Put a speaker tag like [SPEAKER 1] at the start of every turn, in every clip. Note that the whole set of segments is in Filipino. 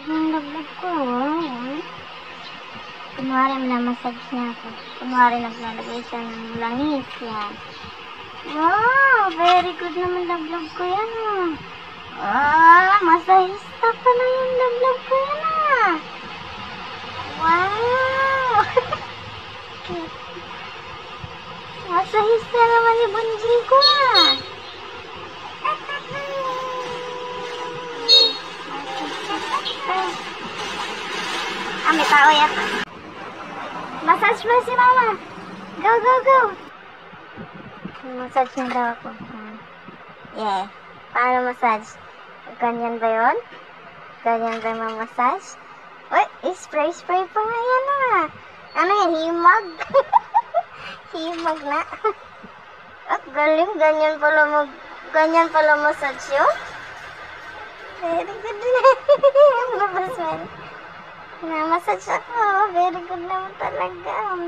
[SPEAKER 1] Pag nalaglag ko, wow. Kunwari minamassage niya ako. Kunwari naglalagay siya ng langis. Yan. Wow, very good naman laglag ko yan ah. Ah, masahista pala yung laglag ko yan. Wow! masahista naman ni Bunjing ko. Ah, may tao yata. Massage mo si mama. Go, go, go. Massage niya daw ako. Yeah. Paano massage? Ganyan ba yun? Ganyan ba yung massage? Uy, spray-spray pa nga yan ah. Ano yan, himag? himag na. At galing, ganyan pala mag... Ganyan pala massage yun? Very good na. Ang labas man. Na-massage ako. Very good naman talaga.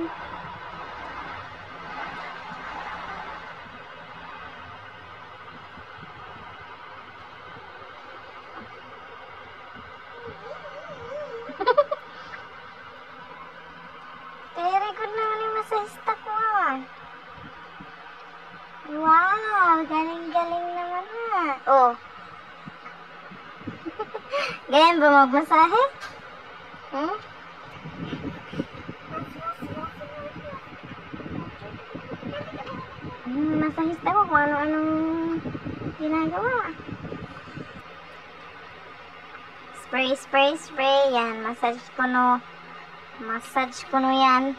[SPEAKER 1] Very good naman yung masahista ko. Wow, galing-galing naman ah. Oh. Ganyan ba magmasahe? Masahista ko kung ano-anong ginagawa. Spray, spray, spray. Yan, massage ko no. Massage ko no yan.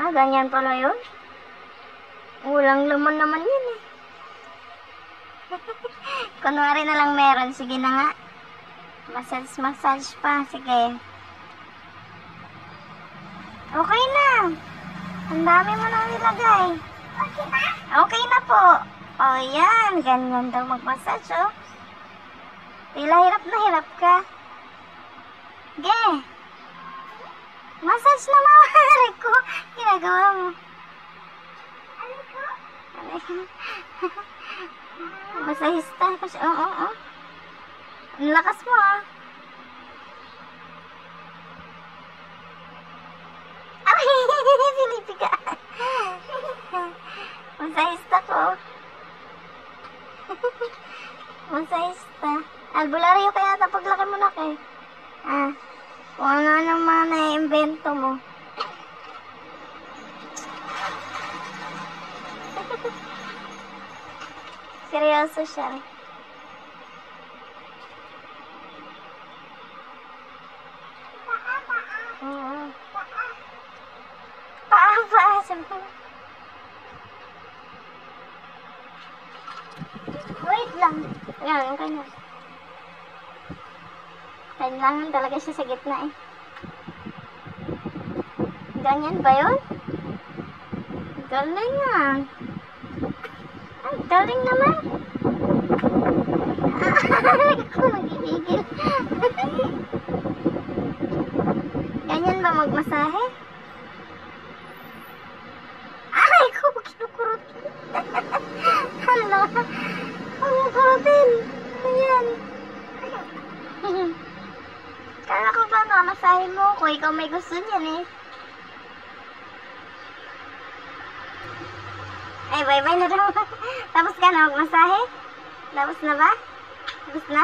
[SPEAKER 1] Ah, ganyan pala yun. Walang laman naman yun eh. Kunwari na lang meron. Sige na nga. Massage, massage pa. Sige. Okay na. Ang dami mo nang nilagay. Okay na? Po. O oh, yan. Ganyan daw mag-massage oh. Tila hirap na hirap ka. Ge. Massage na mawari ko. Ginagawa mo. Ano ko? Masahista ko siya. Oo, oo. Ang lakas mo ah. Ay, pilipi ka. Masahista ko. Masahista. Albularyo kaya ata paglaki mo laki. Ah, kung ano ng mga na-invento mo. Seryoso siya. Oo. Paa, paa. Sabi Wait lang. Ayan, yung kanya. Kailangan talaga siya sa gitna eh. Ganyan ba yun? Galing ah. Ang galing naman. Ako magigigil. Ganyan ba magmasahe? Ay, ko kinukurot. Hala. Kumukurotin. Ayan. Kala ko ba mamasahe mo ko? Ikaw may gusto niyan eh. Ay, bye-bye na daw. Tapos ka na magmasahe? Tapos na ba? Tapos na?